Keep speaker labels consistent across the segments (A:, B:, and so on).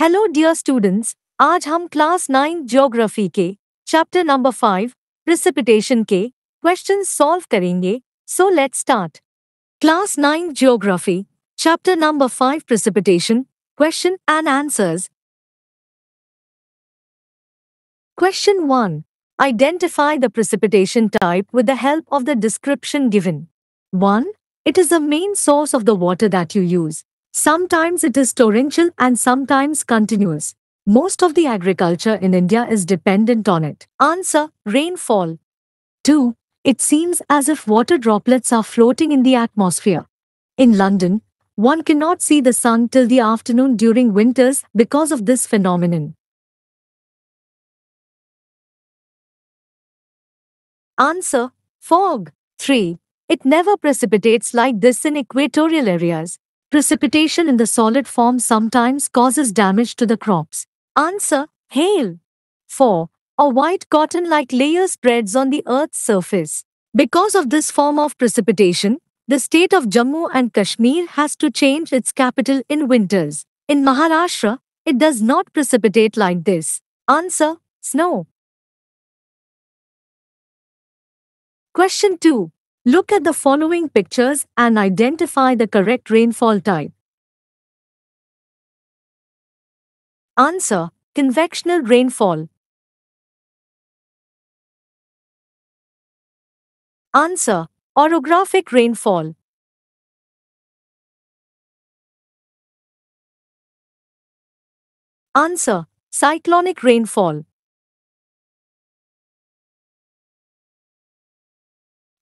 A: Hello dear students आज हम class nine geography के चैप्टर नंबर फाइव प्रिसिपिटेशन के क्वेश्चन सॉल्व करेंगे so let's start class nine geography chapter number five precipitation question and answers Question 1. Identify the precipitation type with the help of the description given. 1. It is the main source of the water that you use. Sometimes it is torrential and sometimes continuous. Most of the agriculture in India is dependent on it. Answer Rainfall. 2. It seems as if water droplets are floating in the atmosphere. In London, one cannot see the sun till the afternoon during winters because of this phenomenon. Answer Fog. 3. It never precipitates like this in equatorial areas. Precipitation in the solid form sometimes causes damage to the crops. Answer Hail. 4. A white cotton like layer spreads on the earth's surface. Because of this form of precipitation, the state of Jammu and Kashmir has to change its capital in winters. In Maharashtra, it does not precipitate like this. Answer Snow. Question 2. Look at the following pictures and identify the correct rainfall type. Answer. Convectional rainfall. Answer. Orographic rainfall. Answer. Cyclonic rainfall.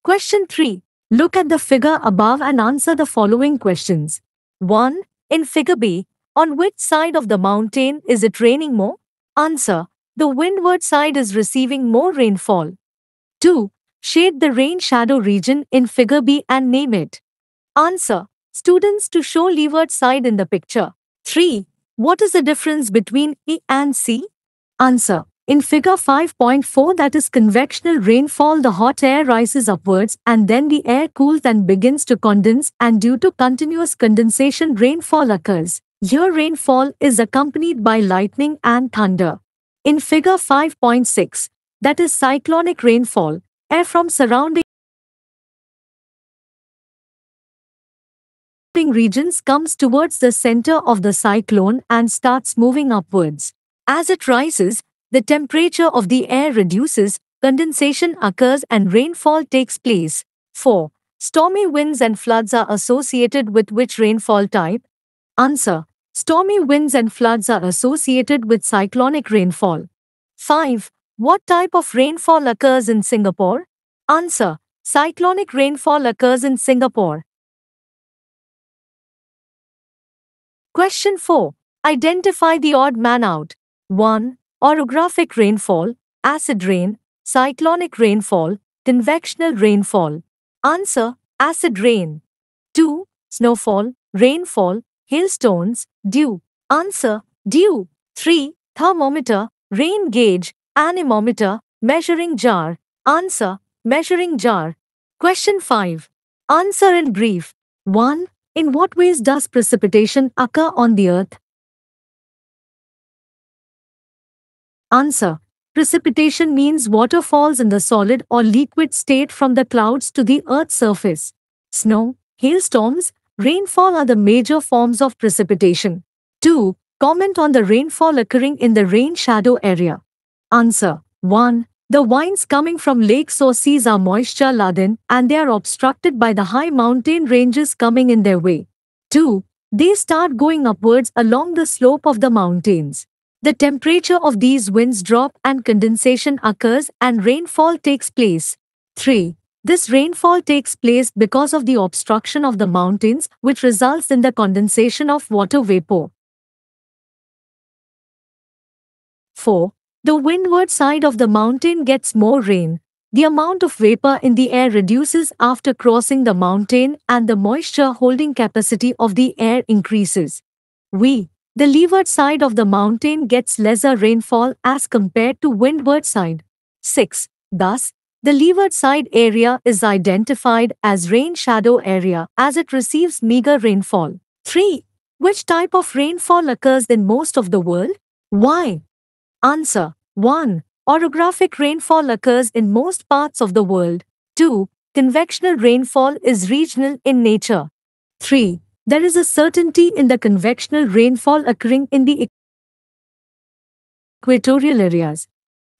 A: Question 3. Look at the figure above and answer the following questions. 1. In figure B, on which side of the mountain is it raining more? Answer. The windward side is receiving more rainfall. 2. Shade the rain shadow region in figure B and name it. Answer. Students to show leeward side in the picture. 3. What is the difference between E and C? Answer. In figure 5.4 that is convectional rainfall the hot air rises upwards and then the air cools and begins to condense and due to continuous condensation rainfall occurs. Here rainfall is accompanied by lightning and thunder. In figure 5.6 that is cyclonic rainfall, air from surrounding regions comes towards the center of the cyclone and starts moving upwards. As it rises, the temperature of the air reduces, condensation occurs and rainfall takes place. 4. Stormy winds and floods are associated with which rainfall type? Answer. Stormy winds and floods are associated with cyclonic rainfall. 5. What type of rainfall occurs in Singapore? Answer. Cyclonic rainfall occurs in Singapore. Question 4. Identify the odd man out. 1 orographic rainfall, acid rain, cyclonic rainfall, convectional rainfall. Answer acid rain. 2. Snowfall, rainfall, hailstones, dew. Answer dew. 3. Thermometer, rain gauge, anemometer, measuring jar. Answer measuring jar. Question 5. Answer in brief. 1. In what ways does precipitation occur on the earth? Answer. Precipitation means water falls in the solid or liquid state from the clouds to the earth's surface. Snow, hailstorms, rainfall are the major forms of precipitation. 2. Comment on the rainfall occurring in the rain shadow area. Answer. 1. The winds coming from lakes or seas are moisture laden and they are obstructed by the high mountain ranges coming in their way. 2. They start going upwards along the slope of the mountains. The temperature of these winds drop and condensation occurs and rainfall takes place. 3. This rainfall takes place because of the obstruction of the mountains which results in the condensation of water vapor. 4. The windward side of the mountain gets more rain. The amount of vapor in the air reduces after crossing the mountain and the moisture holding capacity of the air increases. We, the leeward side of the mountain gets lesser rainfall as compared to windward side. 6. Thus, the leeward side area is identified as rain shadow area as it receives meager rainfall. 3. Which type of rainfall occurs in most of the world? Why? Answer 1. Orographic rainfall occurs in most parts of the world. 2. Convectional rainfall is regional in nature. 3. There is a certainty in the convectional rainfall occurring in the equatorial areas.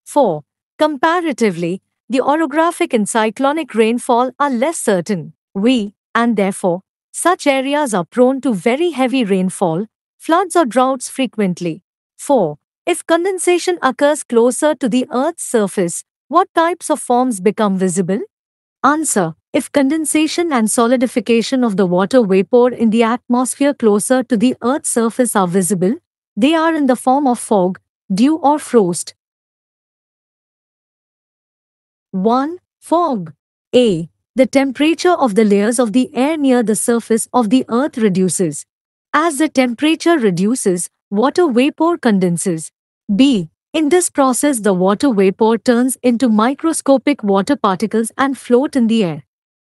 A: 4. Comparatively, the orographic and cyclonic rainfall are less certain. We, and therefore, such areas are prone to very heavy rainfall, floods or droughts frequently. 4. If condensation occurs closer to the Earth's surface, what types of forms become visible? Answer. If condensation and solidification of the water vapor in the atmosphere closer to the Earth's surface are visible, they are in the form of fog, dew or frost. 1. Fog. A. The temperature of the layers of the air near the surface of the earth reduces. As the temperature reduces, water vapor condenses. B. In this process the water vapor turns into microscopic water particles and float in the air.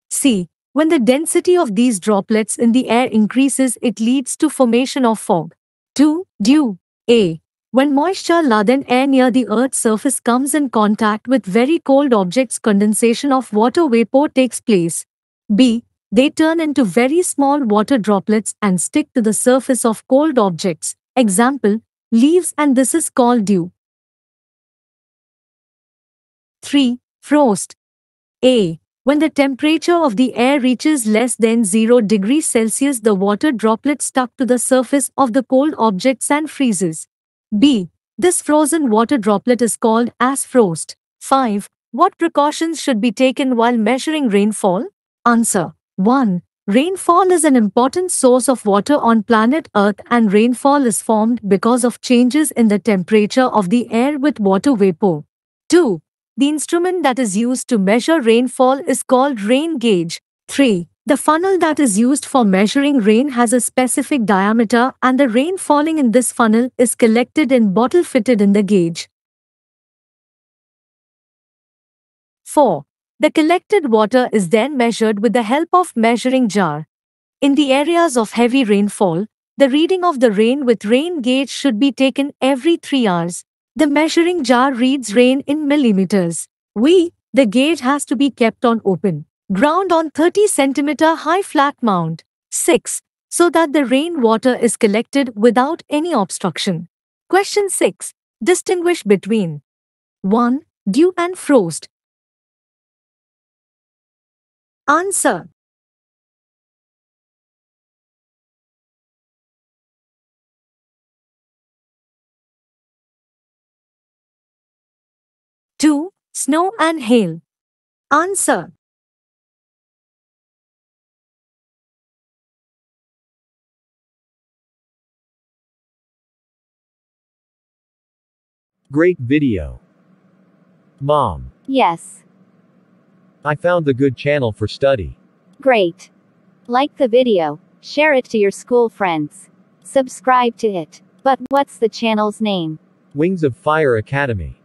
A: C. When the density of these droplets in the air increases it leads to formation of fog. 2. Dew. A. When moisture-laden air near the Earth's surface comes in contact with very cold objects condensation of water vapor takes place. B. They turn into very small water droplets and stick to the surface of cold objects, example, leaves and this is called dew. 3. Frost. A. When the temperature of the air reaches less than 0 degrees Celsius the water droplet stuck to the surface of the cold objects and freezes. B. This frozen water droplet is called as frost. 5. What precautions should be taken while measuring rainfall? Answer. 1. Rainfall is an important source of water on planet Earth and rainfall is formed because of changes in the temperature of the air with water vapor. 2. The instrument that is used to measure rainfall is called rain gauge. 3. The funnel that is used for measuring rain has a specific diameter and the rain falling in this funnel is collected in bottle fitted in the gauge. 4. The collected water is then measured with the help of measuring jar. In the areas of heavy rainfall, the reading of the rain with rain gauge should be taken every 3 hours. The measuring jar reads rain in millimeters. We, the gauge has to be kept on open ground on 30 cm high flat mound. 6. So that the rainwater is collected without any obstruction. Question 6. Distinguish between 1. Dew and frost. Answer. Two, snow and hail. Answer.
B: Great video. Mom.
C: Yes.
B: I found the good channel for study.
C: Great. Like the video. Share it to your school friends. Subscribe to it. But what's the channel's name?
B: Wings of Fire Academy.